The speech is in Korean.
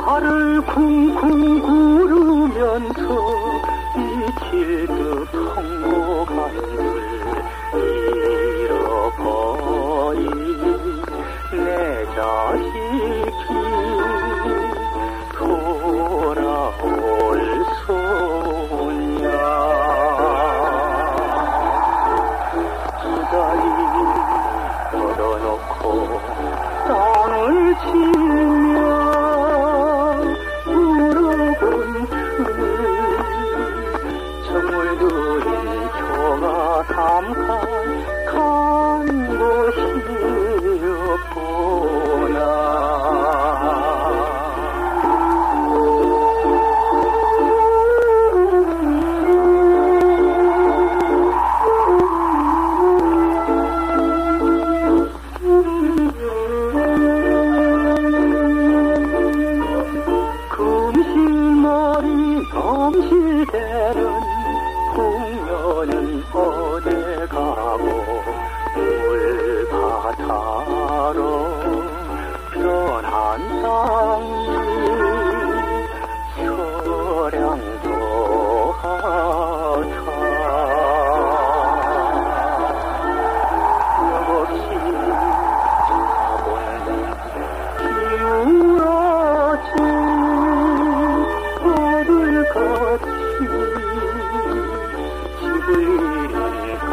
나를 쿵쿵 구르면서 미칠 듯 통곡한을 잃어버린 내 자식이 꺼내가고